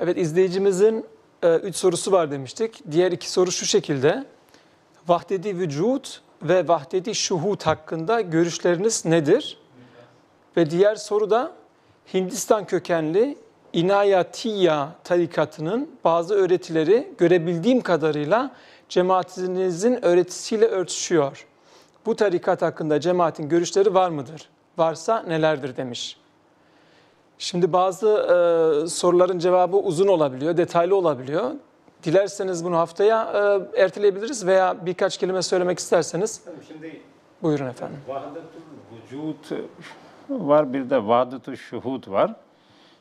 Evet izleyicimizin e, üç sorusu var demiştik. Diğer iki soru şu şekilde. Vahdedi vücut ve vahdedi şuhut hakkında görüşleriniz nedir? Ve diğer soru da Hindistan kökenli İnayatiya tarikatının bazı öğretileri görebildiğim kadarıyla cemaatinizin öğretisiyle örtüşüyor. Bu tarikat hakkında cemaatin görüşleri var mıdır? Varsa nelerdir demiş. Şimdi bazı e, soruların cevabı uzun olabiliyor, detaylı olabiliyor. Dilerseniz bunu haftaya e, erteleyebiliriz veya birkaç kelime söylemek isterseniz Şimdi buyurun efendim. vahdetul vücut var bir de vahdetul şuhud var.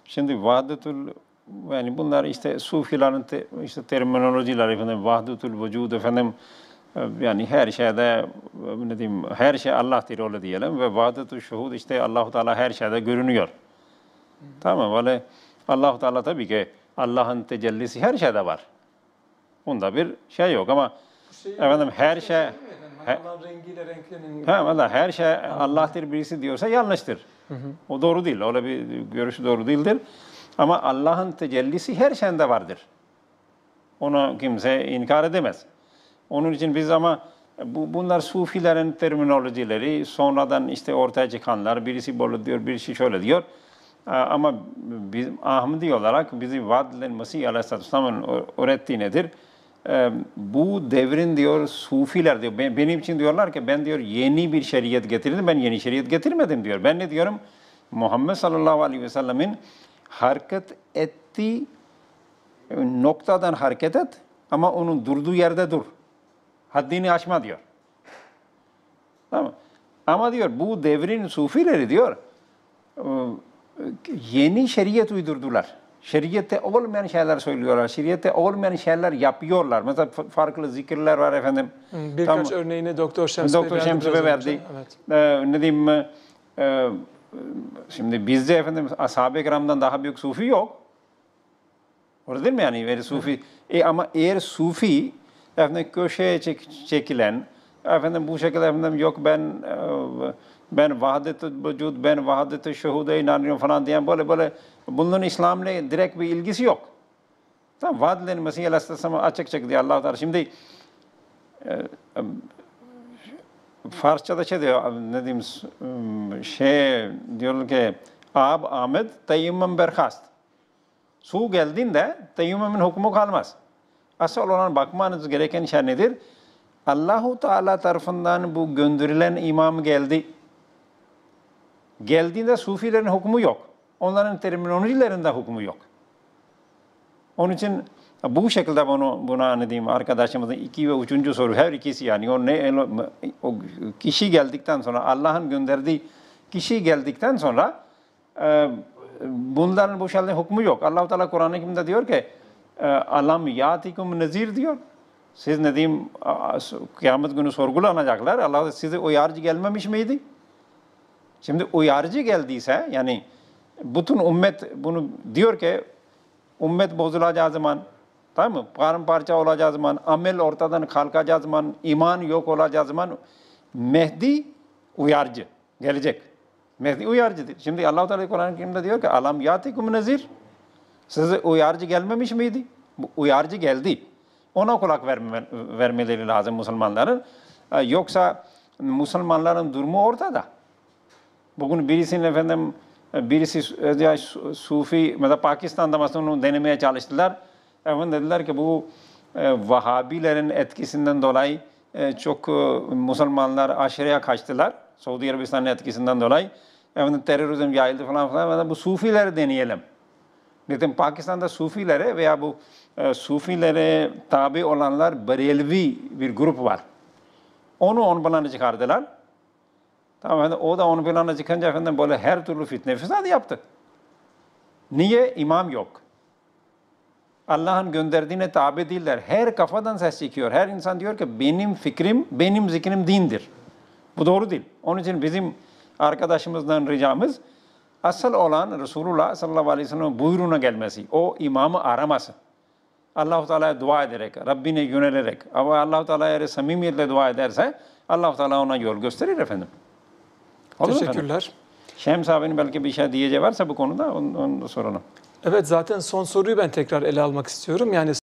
Şimdi vahdetul yani bunlar işte sufilerin te, işte terminolojileri efendim vahdetul vücud efendim e, yani her şeyde e, ne diyeyim her şey Allah'tır öyle diyelim ve vahdetul şuhud işte Allahu Teala her şeyde görünüyor. Tamam böyle Allahu Teala tabii ki Allah'ın tecellisi her şeyde var. Bunda bir şey yok ama efendim her şey he- rengiyle renklenin Ha valla her şey Allah'tır birisi diyorsa yanlıştır. O doğru değil. Öyle bir görüşü doğru değildir. Ama Allah'ın tecellisi her şeyde vardır. Onu kimse inkar edemez. Onun için biz ama bu, bunlar sufilerin terminolojileri, sonradan işte ortaya çıkanlar, birisi böyle diyor, birisi şöyle diyor. Aa, Ama biz Ahmedi olarak bizi vaad edilen Mesih Aleyhisselatü Vesselam'ın öğrettiği nedir? Ee, bu devrin diyor sufiler diyor. Ben- Benim için diyorlar ki ben diyor yeni bir şeriat getirdim. Ben yeni şeriat getirmedim diyor. Ben ne diyorum? Muhammed sallallahu aleyhi ve sellemin hareket ettiği noktadan hareket et ama onun durduğu yerde dur. Haddini aşma diyor. Tamam. Ama diyor bu devrin sufileri diyor e, yeni şeriat uydurdular. Şeriatte olmayan şeyler söylüyorlar. Şeriatte olmayan şeyler yapıyorlar. Mesela fa- farklı zikirler var efendim. birkaç Tamam. örneğini Doktor Şems Doktor verdi Şems Bey verdi. Evet. Ee, ne diyeyim e, e, şimdi bizde efendim ashab-ı kiramdan daha büyük sufi yok. Öyle değil mi yani? Sufi. E, ama eğer sufi efendim köşeye çek- çekilen efendim bu şekilde efendim yok ben e, ben vahdet-i vücud, ben vahdet-i şuhuda inanıyorum falan diyen böyle böyle bunların İslam'la direkt bir ilgisi yok. Tamam vaad edilen Mesih Aleyhisselam'a açık açık diye Allah Teala şimdi Farsçada şey diyor, ne diyeyim, şey diyorlar ki, Ab Ahmet teyemmüm berhast. Su geldiğinde teyemmümün hükmü kalmaz. Asıl olan bakmanız gereken şey nedir? Allahu Teala tarafından bu gönderilen imam geldi. Geldiğinde sufilerin hükmü yok. Onların terminolojilerinde hükmü yok. Onun için bu şekilde bunu buna diyeyim arkadaşımızın iki ve üçüncü soru her ikisi yani o ne o kişi geldikten sonra Allah'ın gönderdiği kişi geldikten sonra e, bunların bu şekilde hükmü yok. Allah Teala Kur'an-ı Kerim'de diyor ki e, alam yatikum nezir diyor. Siz ne diyeyim kıyamet günü sorgulanacaklar. Allah size uyarıcı gelmemiş miydi? Şimdi uyarıcı geldiyse yani bütün ümmet bunu diyor ki ümmet bozulacağı zaman tamam mı? Paramparça olacağı zaman, amel ortadan kalkacağı zaman, iman yok olacağı zaman Mehdi uyarıcı gelecek. Mehdi uyarıcıdır. Şimdi Allah Teala Kur'an-ı Kerim'de diyor ki alam yatikum nezir. Size uyarıcı gelmemiş miydi? Bu uyarıcı geldi. Ona kulak verme, vermeleri lazım Müslümanların. Yoksa Müslümanların durumu ortada. Bugün birisinin efendim birisi ya su- Sufi mesela Pakistan'da mesela onu denemeye çalıştılar. Efendim dediler ki bu e, Vahabilerin etkisinden dolayı e, çok e, Müslümanlar aşırıya kaçtılar. Suudi Arabistan'ın etkisinden dolayı. Efendim terörizm yayıldı falan falan. Bu Sufileri deneyelim. Dedim Pakistan'da Sufilere veya bu e, Sufilere tabi olanlar Berelvi bir grup var. Onu ön plana çıkardılar. Tamam efendim, o da ön plana çıkınca efendim böyle her türlü fitne fesat yaptı. Niye? İmam yok. Allah'ın gönderdiğine tabi değiller. Her kafadan ses çıkıyor. Her insan diyor ki benim fikrim, benim zikrim dindir. Bu doğru değil. Onun için bizim arkadaşımızdan ricamız asıl olan Resulullah sallallahu aleyhi ve sellem buyruğuna gelmesi. O imamı araması. Allah-u Teala'ya dua ederek, Rabbine yönelerek ama Allah-u Teala'ya eğer samimiyetle dua ederse Allah-u Teala ona yol gösterir efendim. Olur mu efendim? Teşekkürler. Şems abinin belki bir şey diyeceği varsa bu konuda onu, onu da soralım. Evet zaten son soruyu ben tekrar ele almak istiyorum. Yani